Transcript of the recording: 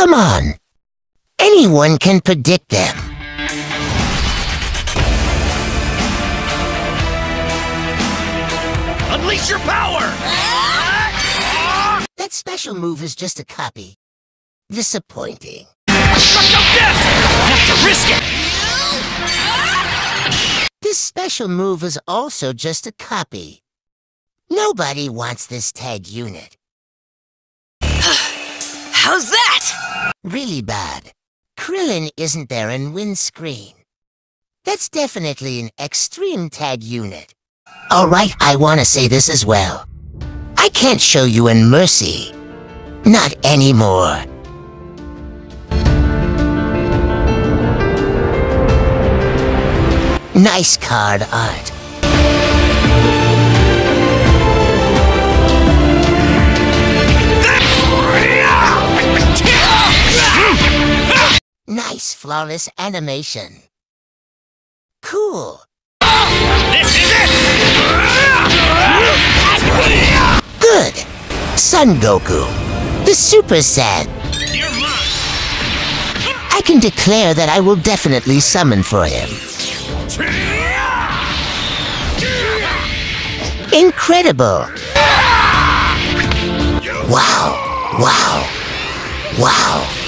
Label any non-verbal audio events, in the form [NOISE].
Come on. Anyone can predict them. Unleash your power! That special move is just a copy. Disappointing. Struck death! Have to risk it! This special move is also just a copy. Nobody wants this tag unit. [SIGHS] How's that? Really bad. Krillin isn't there in win screen. That's definitely an extreme tag unit. Alright, I wanna say this as well. I can't show you in Mercy. Not anymore. Nice card art. Nice flawless animation. Cool. This is it! Good. Son Goku. The Super Saiyan. I can declare that I will definitely summon for him. Incredible. Wow. Wow. Wow.